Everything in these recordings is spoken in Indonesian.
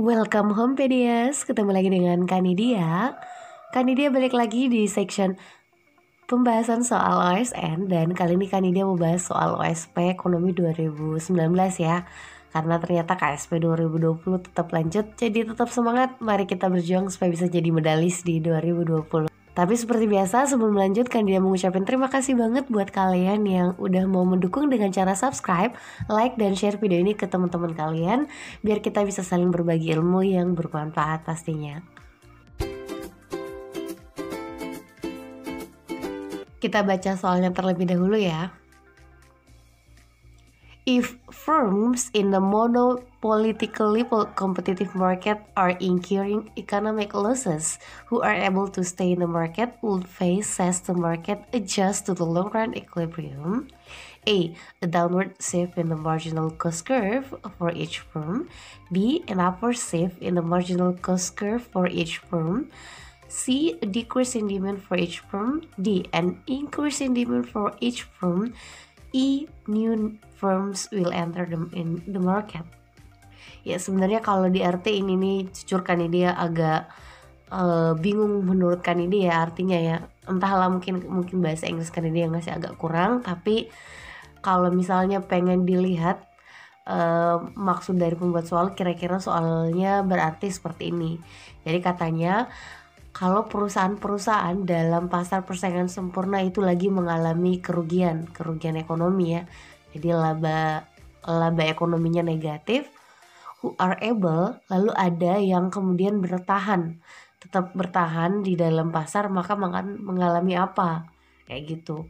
Welcome home Pedias, ketemu lagi dengan Kanidia Kanidia balik lagi di section pembahasan soal OSN Dan kali ini Kanidia mau bahas soal OSP Ekonomi 2019 ya. Karena ternyata KSP 2020 tetap lanjut. Jadi tetap semangat, mari kita berjuang supaya bisa jadi medalis di 2020 tapi seperti biasa sebelum melanjutkan dia mengucapkan terima kasih banget buat kalian yang udah mau mendukung dengan cara subscribe, like, dan share video ini ke teman-teman kalian biar kita bisa saling berbagi ilmu yang bermanfaat pastinya. Kita baca soalnya terlebih dahulu ya. If firms in the monopolitically competitive market are incurring economic losses, who are able to stay in the market would face as the market adjusts to the long run equilibrium. A. A downward shift in the marginal cost curve for each firm. B. An upward shift in the marginal cost curve for each firm. C. A decrease in demand for each firm. D. An increase in demand for each firm. E new firms will enter the, in the market. Ya sebenarnya kalau di RT ini nih jujur kan dia agak uh, bingung menurut kan dia ya artinya ya entahlah mungkin mungkin bahasa Inggris kan dia masih agak kurang tapi kalau misalnya pengen dilihat uh, maksud dari pembuat soal kira-kira soalnya berarti seperti ini jadi katanya kalau perusahaan-perusahaan dalam pasar persaingan sempurna itu lagi mengalami kerugian, kerugian ekonomi ya. Jadi laba laba ekonominya negatif, who are able, lalu ada yang kemudian bertahan, tetap bertahan di dalam pasar maka mengalami apa? Kayak gitu.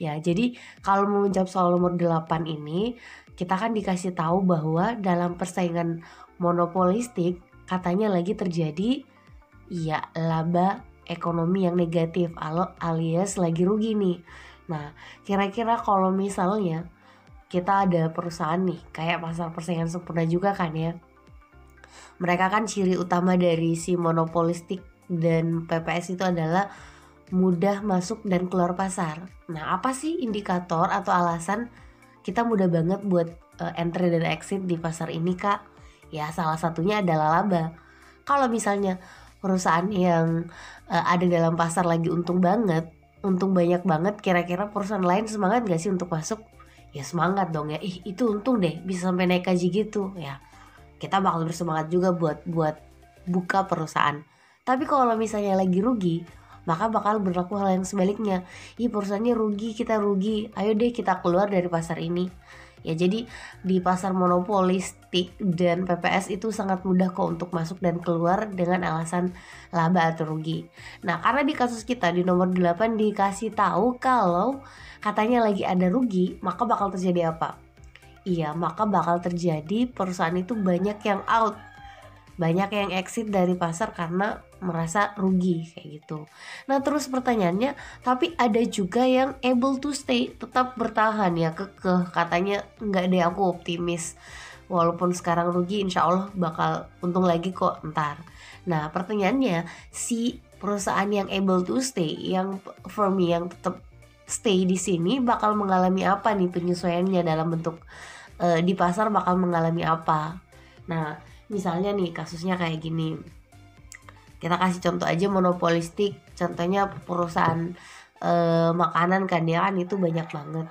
Ya, jadi kalau mau menjawab soal nomor 8 ini, kita kan dikasih tahu bahwa dalam persaingan monopolistik katanya lagi terjadi ya laba ekonomi yang negatif alias lagi rugi nih. Nah, kira-kira kalau misalnya kita ada perusahaan nih, kayak pasar persaingan sempurna juga kan ya. Mereka kan ciri utama dari si monopolistik dan PPS itu adalah mudah masuk dan keluar pasar. Nah, apa sih indikator atau alasan kita mudah banget buat uh, entry dan exit di pasar ini, Kak? Ya, salah satunya adalah laba. Kalau misalnya perusahaan yang uh, ada dalam pasar lagi untung banget, untung banyak banget, kira-kira perusahaan lain semangat gak sih untuk masuk? Ya semangat dong ya. Ih, itu untung deh bisa sampai naik gaji gitu ya. Kita bakal bersemangat juga buat buat buka perusahaan. Tapi kalau misalnya lagi rugi, maka bakal berlaku hal yang sebaliknya. Ih, perusahaannya rugi, kita rugi. Ayo deh kita keluar dari pasar ini ya jadi di pasar monopolistik dan PPS itu sangat mudah kok untuk masuk dan keluar dengan alasan laba atau rugi. Nah karena di kasus kita di nomor 8 dikasih tahu kalau katanya lagi ada rugi maka bakal terjadi apa? Iya maka bakal terjadi perusahaan itu banyak yang out banyak yang exit dari pasar karena merasa rugi kayak gitu. Nah terus pertanyaannya, tapi ada juga yang able to stay, tetap bertahan ya kekeh katanya nggak deh aku optimis. Walaupun sekarang rugi, insya Allah bakal untung lagi kok ntar. Nah pertanyaannya, si perusahaan yang able to stay, yang firm yang tetap stay di sini bakal mengalami apa nih penyesuaiannya dalam bentuk uh, di pasar bakal mengalami apa? Nah misalnya nih kasusnya kayak gini. Kita kasih contoh aja monopolistik. Contohnya perusahaan eh, makanan kan ya kan itu banyak banget.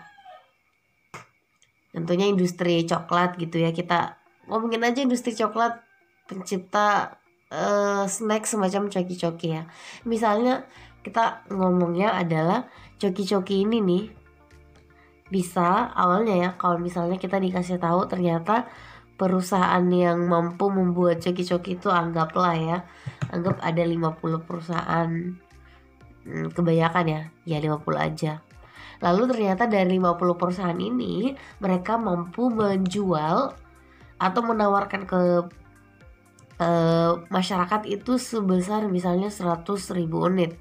Tentunya industri coklat gitu ya kita ngomongin aja industri coklat pencipta eh, snack semacam coki-coki ya. Misalnya kita ngomongnya adalah coki-coki ini nih bisa awalnya ya kalau misalnya kita dikasih tahu ternyata perusahaan yang mampu membuat coki-coki itu anggaplah ya anggap ada 50 perusahaan hmm, kebanyakan ya ya 50 aja. Lalu ternyata dari 50 perusahaan ini mereka mampu menjual atau menawarkan ke uh, masyarakat itu sebesar misalnya 100 ribu unit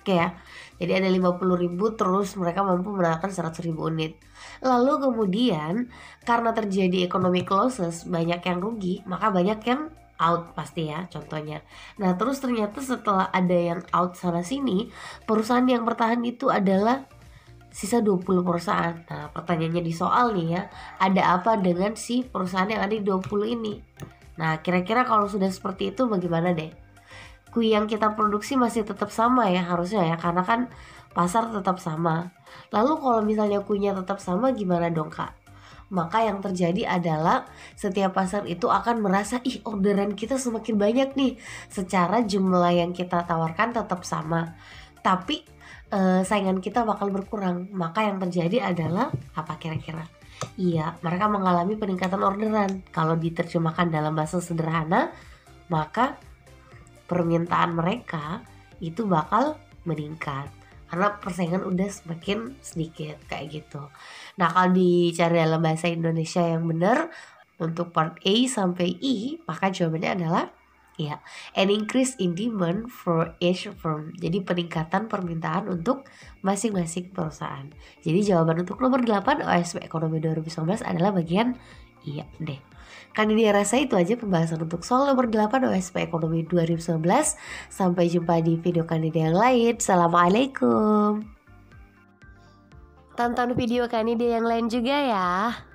oke ya. Jadi ada 50 ribu terus mereka mampu menawarkan 100 ribu unit. Lalu kemudian karena terjadi economic losses banyak yang rugi maka banyak yang out pasti ya contohnya. Nah terus ternyata setelah ada yang out sana sini perusahaan yang bertahan itu adalah sisa 20 perusahaan. Nah pertanyaannya di soal nih ya ada apa dengan si perusahaan yang ada di 20 ini? Nah, kira-kira kalau sudah seperti itu bagaimana deh? Kue yang kita produksi masih tetap sama ya harusnya ya karena kan pasar tetap sama. Lalu kalau misalnya kuenya tetap sama gimana dong kak? Maka yang terjadi adalah setiap pasar itu akan merasa ih orderan kita semakin banyak nih secara jumlah yang kita tawarkan tetap sama. Tapi eh, saingan kita bakal berkurang. Maka yang terjadi adalah apa kira-kira? Iya, mereka mengalami peningkatan orderan. Kalau diterjemahkan dalam bahasa sederhana, maka permintaan mereka itu bakal meningkat karena persaingan udah semakin sedikit kayak gitu. Nah kalau dicari dalam bahasa Indonesia yang benar untuk part A sampai I maka jawabannya adalah ya an increase in demand for each firm. Jadi peningkatan permintaan untuk masing-masing perusahaan. Jadi jawaban untuk nomor 8 OSP Ekonomi 2019 adalah bagian iya deh. Kan ini rasa itu aja pembahasan untuk soal nomor 8 OSP Ekonomi 2019. Sampai jumpa di video kandidat yang lain. Assalamualaikum. Tonton video kandidat yang lain juga ya.